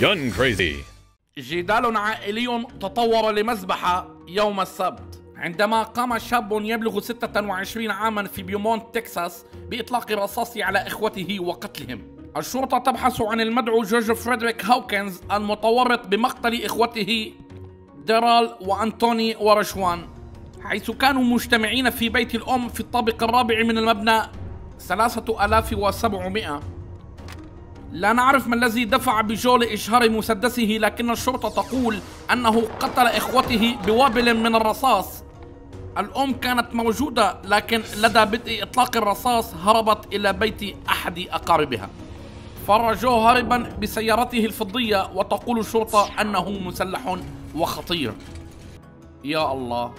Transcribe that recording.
Gun Crazy. جدال عائلي تطور لمذبحة يوم السبت. عندما قام شاب يبلغ 26 عاما في بيومونت تكساس بإطلاق الرصاص على إخوته وقتلهم. الشرطة تبحث عن المدعو جورج فريدريك هاوكنز المتورط بمقتل إخوته ديرال وأنتوني ورشوان. حيث كانوا مجتمعين في بيت الأم في الطابق الرابع من المبنى 3700 لا نعرف ما الذي دفع بجو لإشهار مسدسه لكن الشرطة تقول أنه قتل إخوته بوابل من الرصاص. الأم كانت موجودة لكن لدى بدء إطلاق الرصاص هربت إلى بيت أحد أقاربها. فر جو هاربا بسيارته الفضية وتقول الشرطة أنه مسلح وخطير. يا الله.